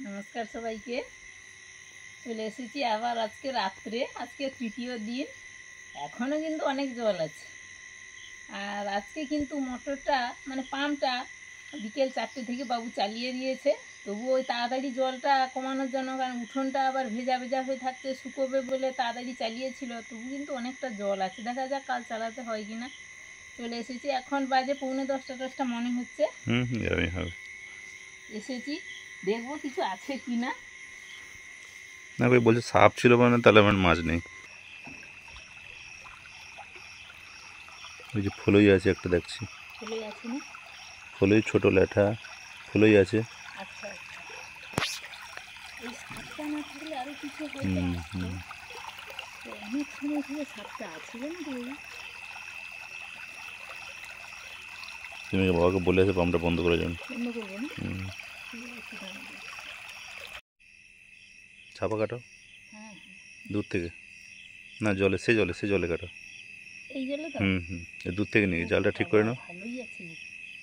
নমস্কার সবাইকে। চলে এসেছি আবার আজকে রাত্রে আজকে তৃতীয় দিন। এখনও কিন্তু অনেক জল আছে। আর আজকে কিন্তু মোটরটা মানে পাম্পটা বিকেল চারটে থেকে বাবু চালিয়ে দিয়েছে। তবু ওই তাড়াতাড়ি জলটা কমানোর জন্য কারণ উঠোনটা আবার ভেজা ভেজা হয়ে থাকতে শুকোবে বলে তাড়াতাড়ি চালিয়েছিল। তবু কিন্তু অনেকটা জল আছে। দেখা যাক কাল চালাতে হয় কি না চলে এসেছি। এখন বাজে পৌনে দশটা দশটা মনে হচ্ছে। এসেছি। দেখব কিছু আছে কি না না ভাই বলছে সাপ ছিল মানে তাহলে আমার মাছ নেই। ওই যে ফুলই আছে একটা দেখছি। চলে আছে না? ফুলই ছোট ল্যাঠা ফুলই আছে। আচ্ছা আচ্ছা। এই সাপটা না থাকলে আরও কিছু হয়তো হুম আসতো। হুম। তো অনেক সময় থেকে সাপটা আছে জানো তুমি বাবাকে বলে আছে পাম্পটা বন্ধ করে যাবেন বন্ধ করব না? হুম ঠিক আছে, দাঁড়াও। ছাপা কাটো? হ্যাঁ। হ্যাঁ। দূর থেকে? না জলে সে জলে সে জলে কাটো। এই জন্য তো? হুম হুম। এ দূর থেকে নিয়ে জালটা ঠিক করে নাও। ভালোই আছে।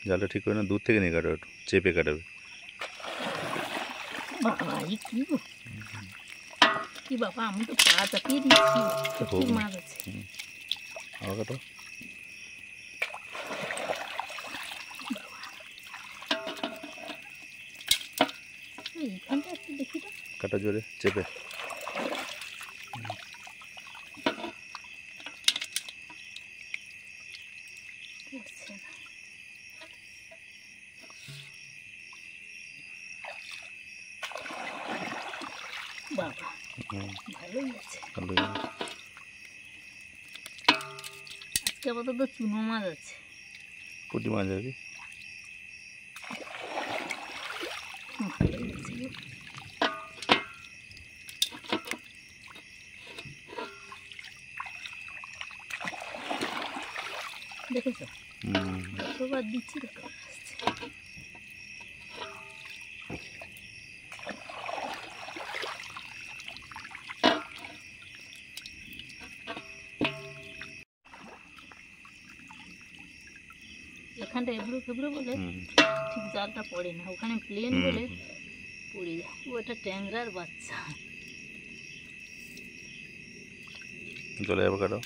জালটা ঠিক করে নাও দূর থেকে নিয়ে কাটো একটু। চেপে কাটাবে। বাবা এই কি? গো? কি বাবা আমি তো পা চাপিয়ে দিচ্ছি। হোক কি না। মাছ আছে? আবার কাটো এই এইখানটা একটু দেখি তো কাটা জোরে চেপে। আছে ভালো আজকে আপাতত চুনো মাছ আছে। পুঁটি মাছ আর কি ভালোই আছে গো। দেখেছ হুম ততবার এখানটা এবড়ো খেবড়ো বলে ঠিক জালটা পড়ে না ওখানে প্লেন বলে পড়ে যায়। ওটা ট্যাংরার বাচ্চা। জলে যাবে কাটো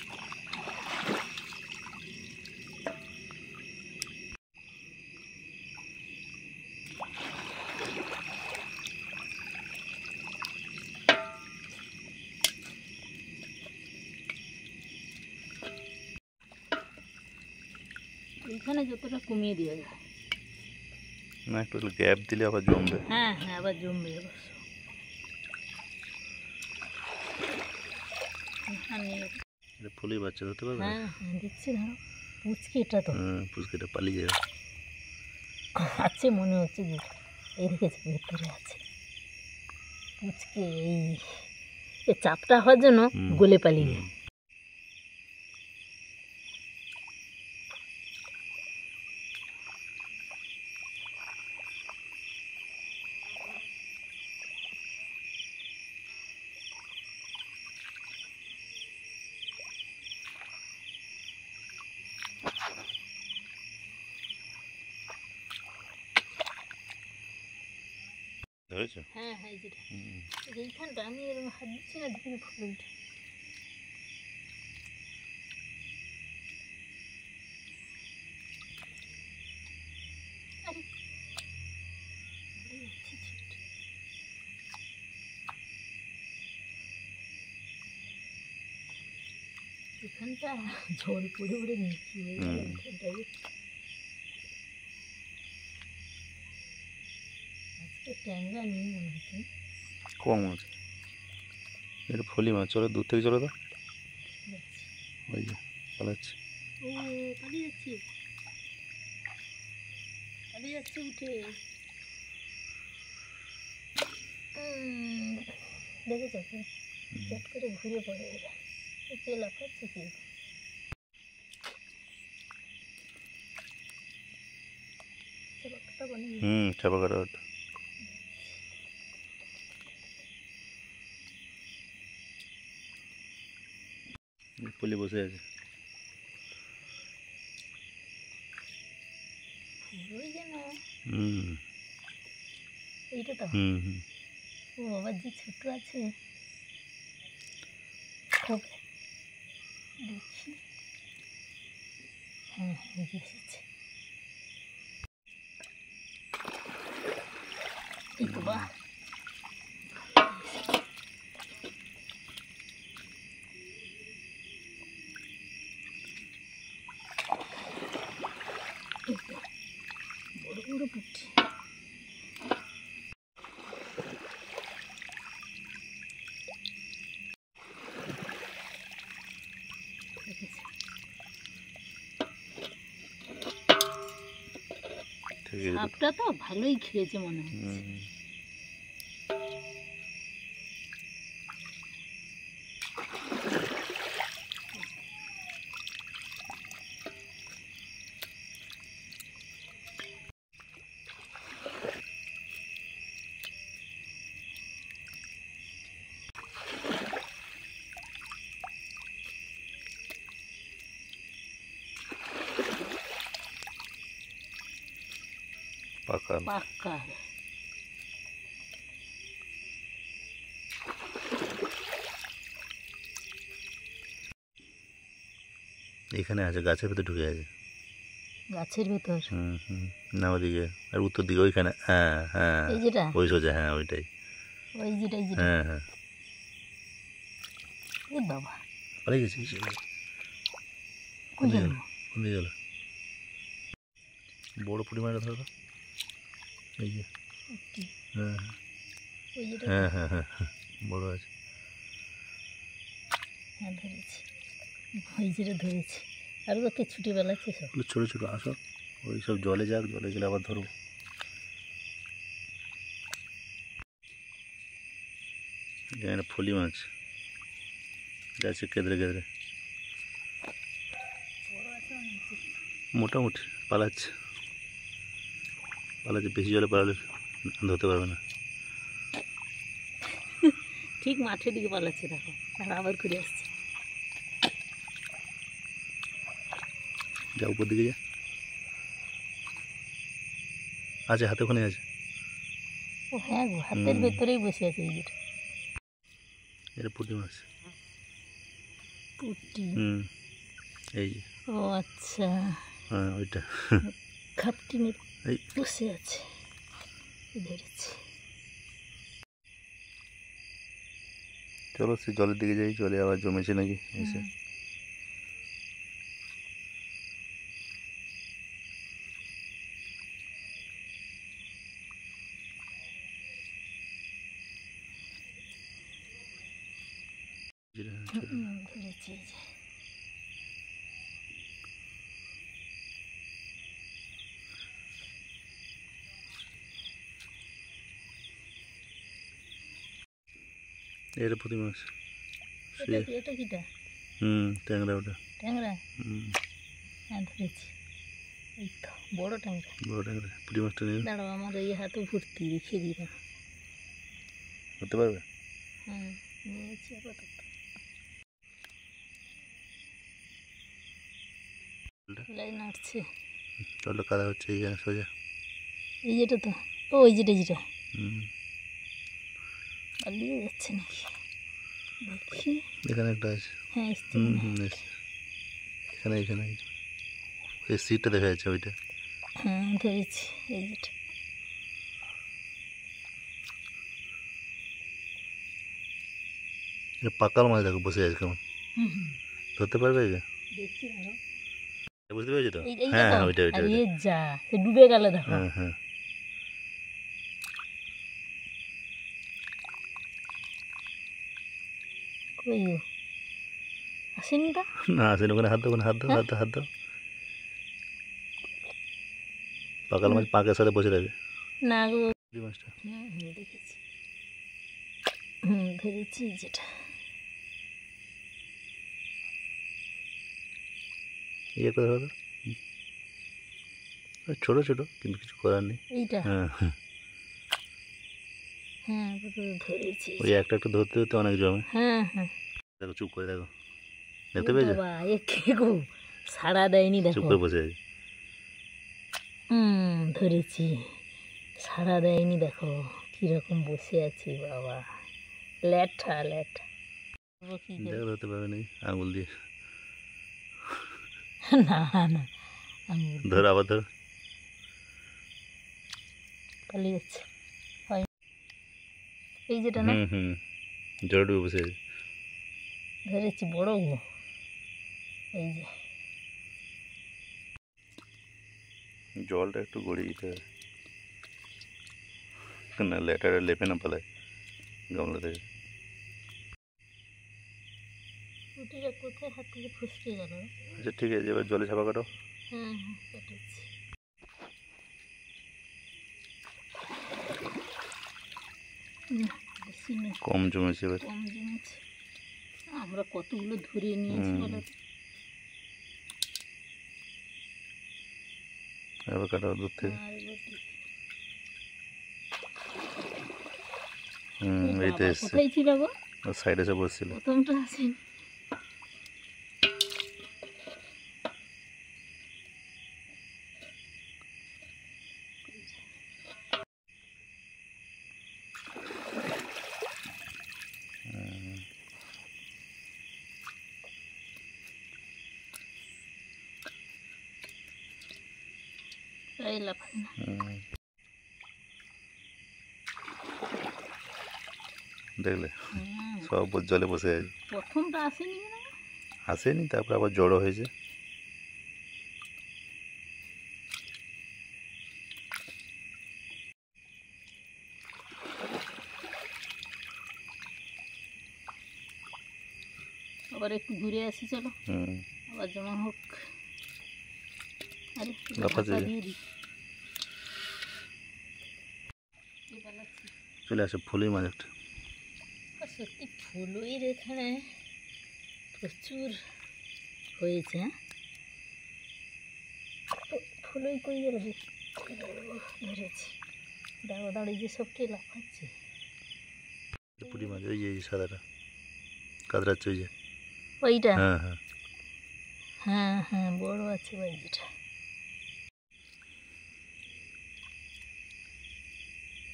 এইখানে যতটা কমিয়ে দেওয়া যায় না একটু গ্যাপ দিলে আবার জমবে। হ্যাঁ হ্যাঁ আবার জমবে অবশ্য এখানে এটা বাচ্চা ধরতে পারবে? হ্যাঁ হ্যাঁ দিচ্ছি ধরো। পুচকি এটা তো। হুম পুচকিটা পালিয়ে যাবে। আছে মনে হচ্ছে যে এই দেখেছে ভেতরে আছে। পুচকে এই চাপটা হওয়ার জন্য গলে পালিয়ে যায়। ধরেছো হ্যাঁ হ্যাঁ যেটা। এইখানটা আমি এরকম হাত দিচ্ছি না ধীরে ফুলে উঠে। এখানটা জল পড়ে পড়ে নিচু হয়ে গেল হুম। এখানটায় আজকে ট্যাংরা নেই মনে হচ্ছে কম আছে এটা ফলি মাছ চলো দূর থেকে চলো তো। ওই যে পালাচ্ছে। ও পালিয়ে যাচ্ছে। পালিয়ে যাচ্ছে উঠে। দেখেছ? চট করে ঘুরে পড়ে। এরা কে? লাফাচ্ছে কি। হুম চাপা কাটা ওটা পুলি বসে আছে ওই যেন হুম এইটা তো হুম হুম ও বাবা যে ছোট আছে কবে দেখি হ্যাঁ হ্যাঁ এই যে এসেছে এই তো বাহ সাপটা তো ভালোই খেয়েছে মনে হয় পাক্কা। এখানে আছে গাছের ভেতর ঢুকে আছে গাছের ভেতর? হুম হুম না ওদিকে আর উত্তর দিকে ওইখানে হ্যাঁ হ্যাঁ ওই সোজা হ্যাঁ ওইটাই। ওই যেটা এই যেটা। হ্যাঁ হ্যাঁ। বাবা। পালিয়ে গেছি? কোন দিকে গেল? বড় পরিমাণে ধরো। এই যে। হ্যাঁ ওই হ্যাঁ হ্যাঁ হ্যাঁ হ্যাঁ বড় আছে। হ্যাঁ ধরেছি। ওই যেটা ধরেছি। আর ওকে ছুটি বেলাচ্ছে সব। ছোটো ছোটো আসো। ওই সব জলে যাক জলে গেলে আবার ধরবো। এখানে ফলি মাছ। যাচ্ছে কেঁদরে কেঁদরে মোটামুটি পালাচ্ছে। পালাচ্ছে বেশি জলে পালালে ধরতে পারবে না। ঠিক মাঠের দিকে পালাচ্ছে দেখো। আর আবার ঘুরে আসছে। যা উপর দিকে যা। আছে হাতে ওখানে আছে। ও হ্যাঁ গো হাতের। ভেতরেই বসে আছে এই এটা পুঁটি মাছ। পুটি? হুম এই যে। ও আচ্ছা। হ্যাঁ ওইটা। খাপটি মেরে এই। বসে আছে। ধরেছি। চলো সে জলের দিকে যাই জলে আবার জমেছে নাকি? এসে। ধরেছি এটা পুঁটি মাছ এটা কিটা? হুম ট্যাংরা ওটা। ট্যাংরা? হুম। হ্যাঁ ধরেছি। এই তো বড় ট্যাংরা। বড় ট্যাংরা পুঁটি মাছটা নিয়ে। দাঁড়াও আমার এই হাতে ভর্তি রেখে দিই করতে পারবে? হ্যাঁ নিয়েছি আপাতত। কাদা হচ্ছে সোজা। এই যেটা তো ও ওই যেটা যেটা। হুম। পালিয়ে যাচ্ছে নাকি? দেখি। এখানে একটা আছে। হ্যাঁ হুম হুম এখানে এখানে এই সিটটা দেখা যাচ্ছে ওইটা। হ্যাঁ ধরেছি এই যেটা। পাকাল মাছ দেখো বসে আছে কেমন। ধরতে পারবে বুঝতে পেরেছ তো? হ্যাঁ হ্যাঁ ওইটা ওইটা ডুবে গেল দেখো। হ্যাঁ হ্যাঁ। কই আসেনি তা? না আসেন। ওখানে হাত ওখানে হাত হাত হাত পাকাল মাছ পাকের সাথে বসে থাকে। না গো। মাছটা। হ্যাঁ হ্যাঁ দেখেছি। হুম ধরেছি যেটা। ইয়ে করে। ওই ছোটো ছোটো কিন্তু কিছু করার নেই। এইটা? হ্যাঁ। হ্যাঁ ধরেছি। ওই একটা একটা ধরতে ধরতে অনেক জমে। হ্যাঁ হ্যাঁ। দেখো চুপ করে দেখো। দেখতে পেয়েছ? বাবা এ কে গো? সাড়া দেয়নি চুপ করে বসে আছে। হুম ধরেছি। সাড়া দেয়নি দেখো। কি কীরকম বসে আছি বাবা। ল্যাঠা ল্যাঠা? দেখলে হতে পারবে নাকি? আঙুল দিয়ে। না না। আমি ধর আবার ধর। পালিয়ে যাচ্ছে। এই যেটা না? হুম হুম। ডুবে বসে আছে ধরেছি বড় গো। এই যে। জলটা একটু গড়িয়ে দিতে হবে। না লেটারে লেপে না পালায় গামলা থেকে। রুটিটা কোথায়? হাত থেকে ফুসকে গেল। আচ্ছা ঠিক আছে এবার জলে ছাপা কাটো হ্যাঁ হ্যাঁ কেটেছি। কম জমেছে এবার। কম জমেছে। আমরা কতগুলো ধরিয়ে নিয়েছি। বলো? এবার কাটো দূর থেকে। আর বটি। হুম এইটা এসছে। কোথায় ছিল গো? সাইডে এসে বসছিল। প্রথমটা আসেনি হুম, এই লাফাই না হুম। দেখলে। সব ব- জলে বসে আছে। প্রথমটা আসেনি আসেনি তারপর আবার জড়ো হয়েছে। আবার একটু ঘুরে আসি চলো। হুম। আবার জমা হোক। আরে? চলে। আসে। ফুলই মাছ একটা সত্যি ফুলইয়ের এখানে প্রচুর হয়েছে হ্যাঁ? ফুলই কই গেল? ধরেছি। দাঁড়ো দাঁড়িয়ে যে সব কে লাফাচ্ছে? পুটি মাছ ওই এই সাদাটা। কাতরাচ্ছে ওই যে। ওইটা? হ্যাঁ হ্যাঁ। হ্যাঁ হ্যাঁ বড় আছে ওই যেটা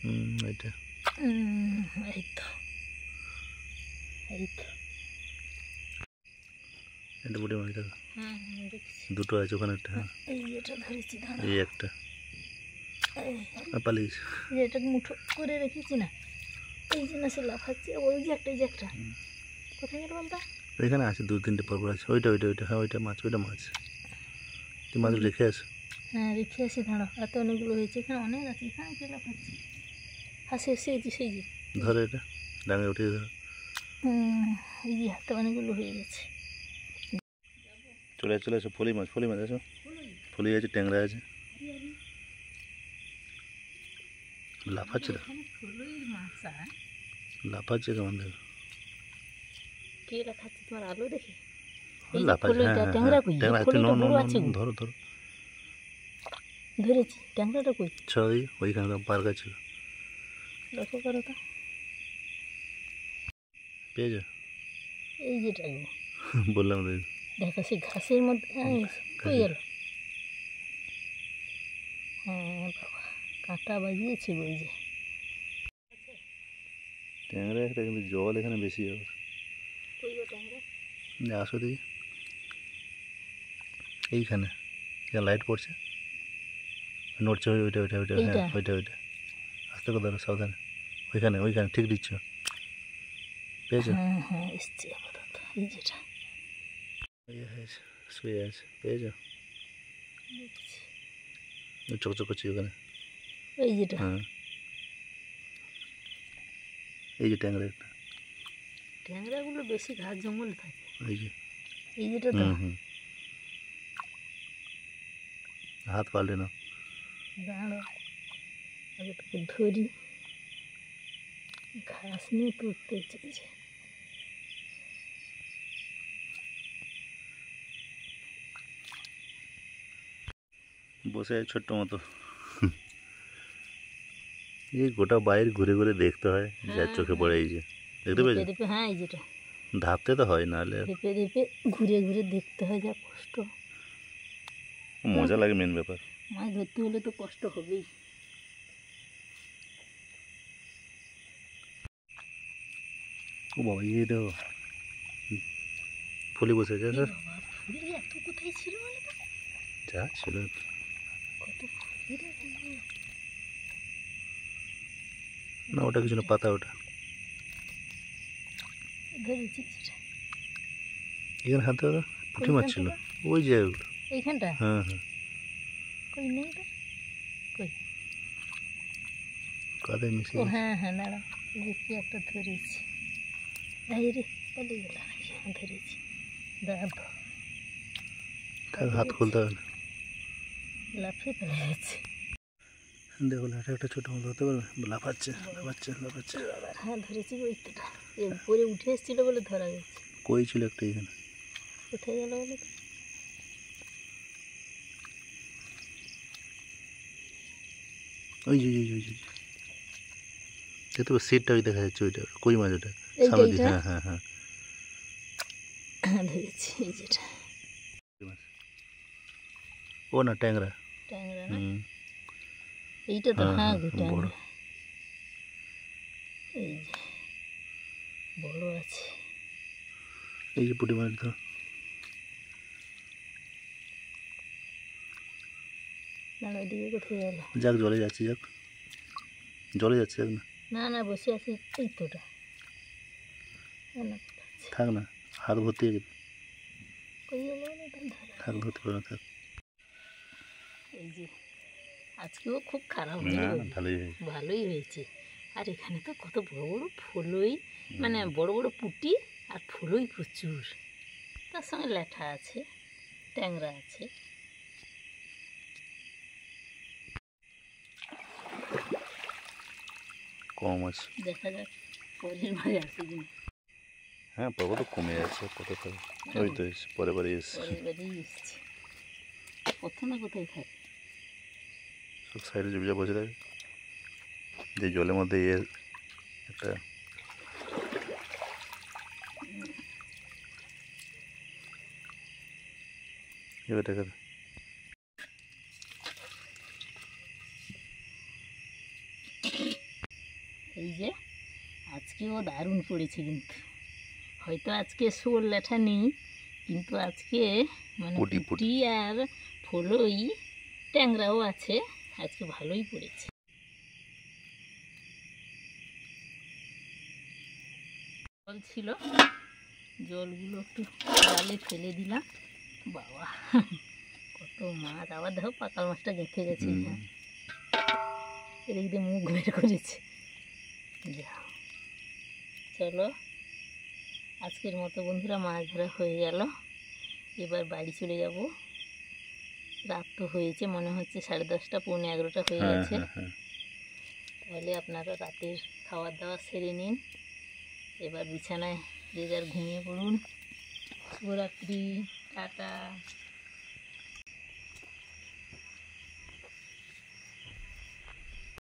হুম এটা উম, এই তো এই তো। এটা পুটি মাছ দেখো দুটো আছে ওখানে একটা হ্যাঁ। এই একটা। এই, আর পালিয়েছে এই যে এটাকে মুঠো করে রেখেছি না। এই যে না সে লাফাচ্ছে ওই যে একটা এই যে একটা। কোথায় গেল বলতা? এখানে আছে দু তিনটে পরপর আছে। ওইটা ওইটা ওইটা হ্যাঁ ওইটা মাছ ওইটা মাছ। তুই মাছ রেখে আস হ্যাঁ রেখে আসি এত অনেকগুলো হয়েছে এখানে অনেক আছে এখানে কে লাফাচ্ছে। হ্যাঁ সে সেই যে সেই যে। ধরো এটা ডাঙে উঠিয়ে ধরো। এই যে হাতে অনেকগুলো হয়ে গেছে। চলে চলে আসো ফলি মাছ ফলি মাছ ফলি আছে ট্যাংরা আছে। লাফাচ্ছে তো। লাফাচ্ছে কেমন দেখো? কে লাফাচ্ছে? তোমার আলো হ্যাঁ হ্যাঁ হ্যাঁ। ধরো ধরো। ধরেছি ট্যাংরাটা কই? ছয় ওইখানে পার্ক আছে। লক্ষ্য করো তো। পেয়েছ? এই যেটা গো বললাম তো দেখো সেই ঘাসের মধ্যে কই গেল? হ্যাঁ বাবা কাঁটা বাজিয়েছে ওই যে। ট্যাংরা একটা কিন্তু জল এখানে বেশি হবে আসো দেখি। এইখানে যা লাইট পড়ছে। নড়ছে ওইটা ওইটা ওইটা হ্যাঁ ওইটা ওইটা। আস্তে করে ধরো সাবধানে। ওইখানে ওইখানে ঠিক দিচ্ছ। পেয়েছ হ্যাঁ হ্যাঁ এসছে আপাতত এই যেটা ইয়ে হয়েছে শুয়ে আছে পেয়েছ দেখছি ওই চকচক করছে ওখানে এই যেটা হ্যাঁ এই যে ট্যাংরা একটা ট্যাংরাগুলো বেশি ঘাস জঙ্গল থাকে এই যে এই যেটা তো হুম হুম হাত পাল্টে নাও দাঁড়ো আগে তোকে ধরি ঘাস নিয়ে তুলতে চাইছে বসে আছে ছোট্ট মতো। এই গোটা বাইরে ঘুরে ঘুরে দেখতে হয় যা হ্যাঁ, চোখে হ্যাঁ। পড়ে এই যে। দেখতে পেয়েছ? হ্যাঁ এই যেটা। ধাপতে তো হয় নাহলে ধীপে ধীপে ঘুরে ঘুরে দেখতে হয় যা কষ্ট। মজা লাগে মেন ব্যাপার। মাছ ধরতে হলে তো কষ্ট হবেই। ও বাবা এই তো ফুলি বসে আছে স্যার। যা ছিল? না ওটা কিছু না পাতা ওটা। এখানে হাতে ওরা পুঁটি মাছ ছিল ওই জায়গাগুলো এইখানটা? হ্যাঁ হ্যাঁ। কই নেই তো? কাদায় মিশে ও হ্যাঁ হ্যাঁ দাঁড়া কি একটা ধরেছি। রে পালিয়ে গেল। হ্যাঁ ধরেছি। দাঁড়া হাত খুলতে হবে না। লাফিয়ে ফেলে গেছে। দেখো এটা একটা ছোটো মতো হতে পারবে লাফাচ্ছে লাফাচ্ছে লাফাচ্ছে। হ্যাঁ ধরেছি ওই তোটা এ উপরে উঠে এসেছিল বলে ধরা গেছে। কই ছিল একটা এখানে? কোথায় গেল বলে ওই যে ওই যে ওই যে দেখতে পাচ্ছ সিটটা ওই দেখা যাচ্ছে ওইটা। কই মাছ ওটা? সামনে হ্যাঁ হ্যাঁ হ্যাঁ। হ্যাঁ ধরেছি এই যেটা। ও না ট্যাংরা ট্যাংরা হুম এইটা তো হ্যাঁ, গো বড়। ট্যাংরা এই যে বড় আছে এই যে পুঁটি মাছ ধর না ওইদিকে কোথায় গেল যাক জলে যাচ্ছে যাক জলে যাচ্ছে না না না বসে আছে এই তোটা থাক না হাত ভর্তি হয়ে ধরা থাক ধরতে পারে না থাক এই যে আজকেও খুব খারাপ ভালোই হয়েছে। আর এখানে তো কত বড় বড় ফুলই মানে বড় বড় পুটি আর ফুলই প্রচুর। তার সঙ্গে ল্যাঠা আছে ট্যাংরা আছে। কম আছে। দেখা যাক পরের বারে আসে কিনা। হ্যাঁ পাবো তো কমে যাচ্ছে কত তো ওই তো পরে বারেই এসছে। প্রথমে কোথায় থাকে? সব সাইডে জুবিজা বসে থাকে। যে জলের মধ্যে ইয়ে একটা এবার দেখা এই যে আজকেও দারুণ পড়েছে কিন্তু। হয়তো আজকে শোল লেঠা নেই কিন্তু আজকে মানে। পুঁটি আর ফলই ট্যাংরাও আছে। আজকে ভালোই পড়েছে। জল ছিল। জলগুলো একটু জালে ফেলে দিলাম। বাবা কত মাছ। আবার দেখো পাকাল মাছটা গেঁথে গেছে। এদিক দিয়ে মুখ বের করেছে। যা। চলো আজকের মতো বন্ধুরা মাছ ধরা হয়ে গেল। এবার বাড়ি চলে যাব। রাত তো হয়েছে মনে হচ্ছে সাড়ে দশটা পৌনে এগারোটা হয়ে হ্যাঁ গেছে। হ্যাঁ হ্যাঁ। তাহলে আপনারা রাতের খাবার দাওয়া সেরে নিন। এবার বিছানায় যে যার ঘুমিয়ে পড়ুন। শুভরাত্রি টাটা।